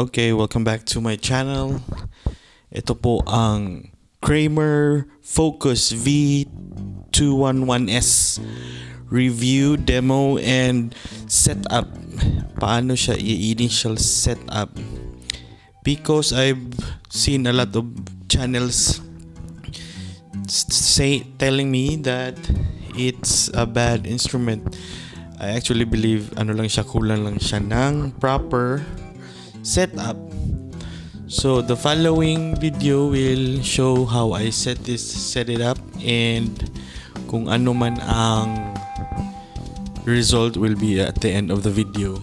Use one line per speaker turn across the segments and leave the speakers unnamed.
Okay, welcome back to my channel. Ito po ang Kramer Focus V211S review, demo, and setup. Paano siya i-initial setup? Because I've seen a lot of channels say telling me that it's a bad instrument. I actually believe ano lang siya kulang lang siya ng proper setup. So the following video will show how I set this set it up and kung ano man ang result will be at the end of the video.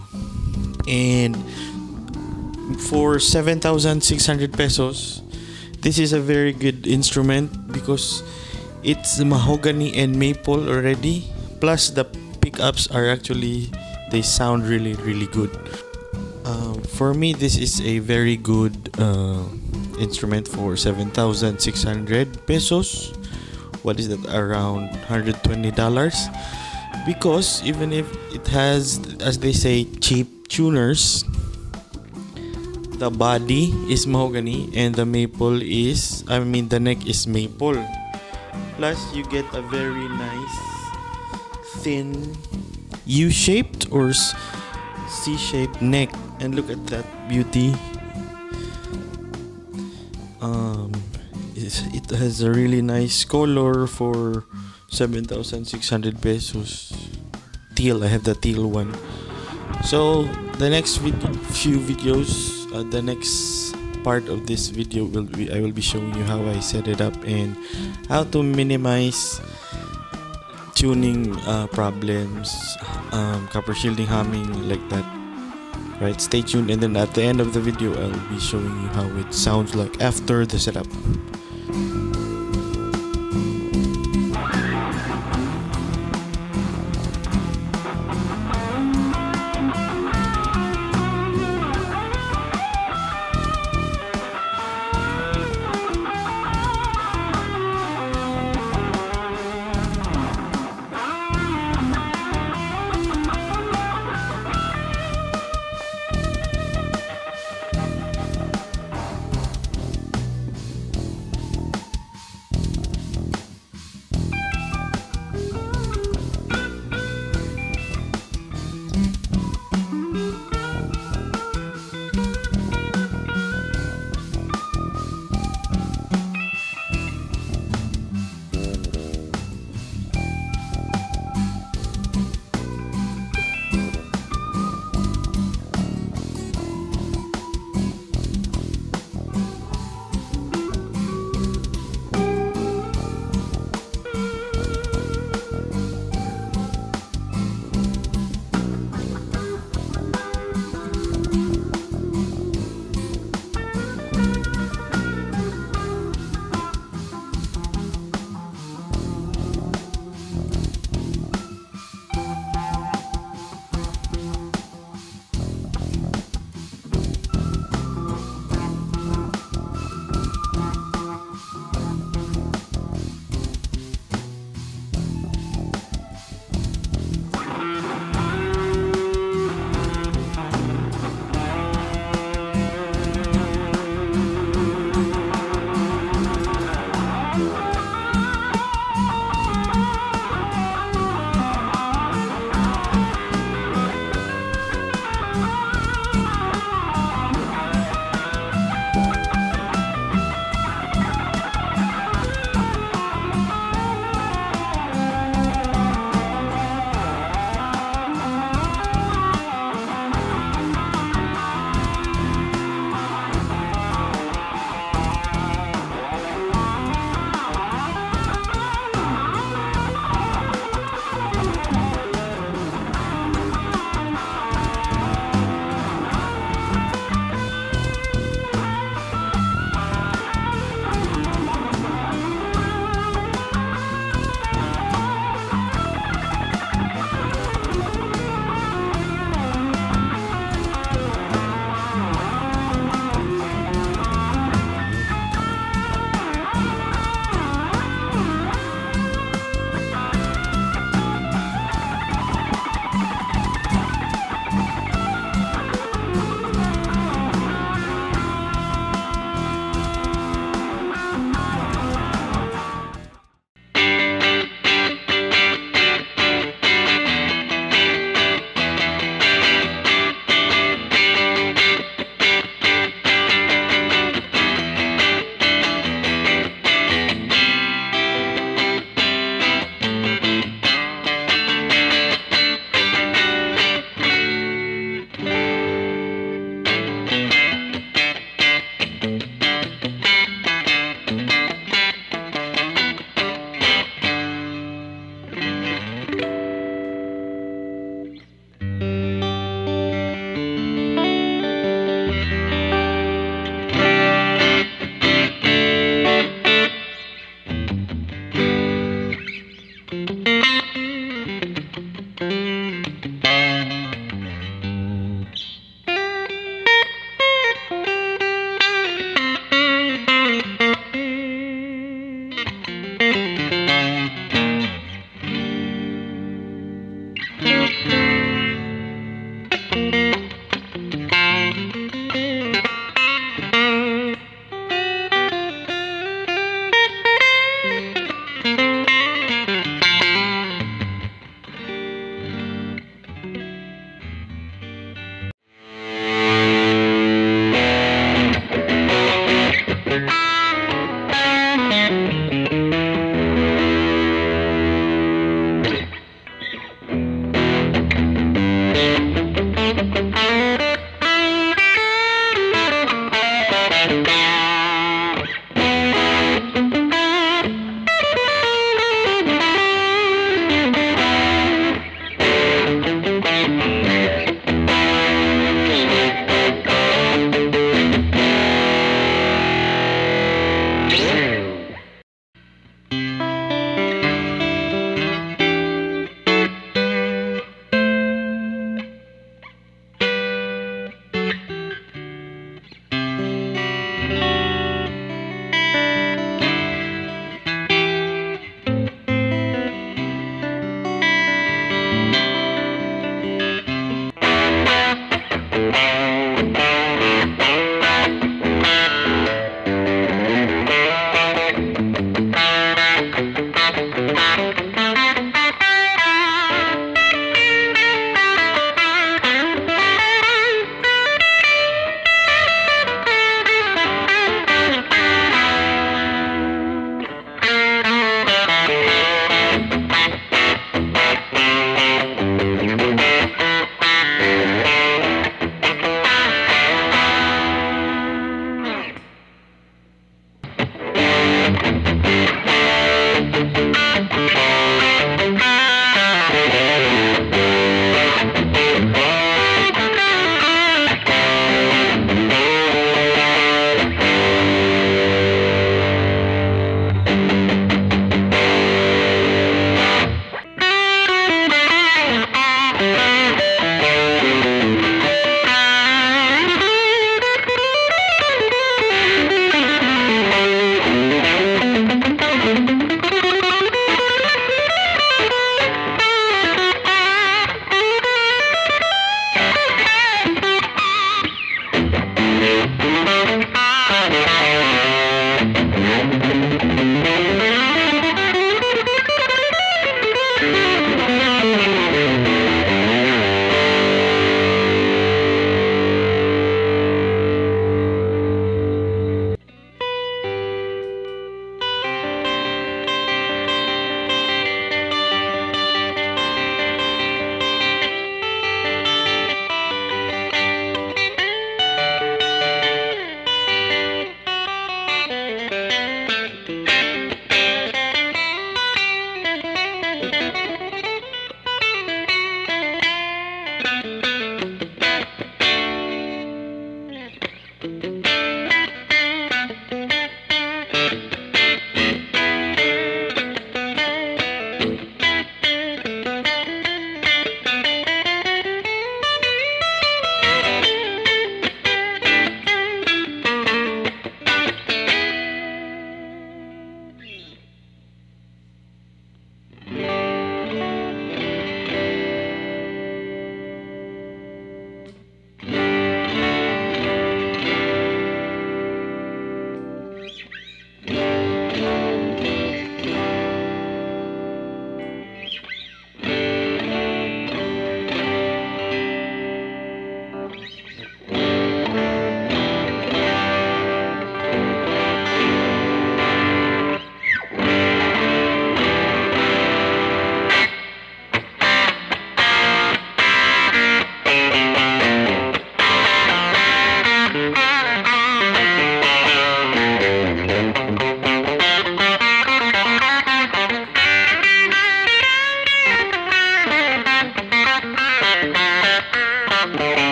And for 7,600 pesos, this is a very good instrument because it's mahogany and maple already. Plus the pickups are actually they sound really really good. Um, for me, this is a very good uh, instrument for 7,600 pesos. What is that? Around $120. Because even if it has, as they say, cheap tuners, the body is mahogany and the maple is, I mean, the neck is maple. Plus, you get a very nice, thin, U-shaped or C-shaped neck and look at that beauty. Um it has a really nice color for 7600 pesos. Teal i have the teal one. So the next vid- few videos uh, the next part of this video will be i will be showing you how i set it up and how to minimize tuning uh, problems um, copper shielding humming like that right stay tuned and then at the end of the video i'll be showing you how it sounds like after the setup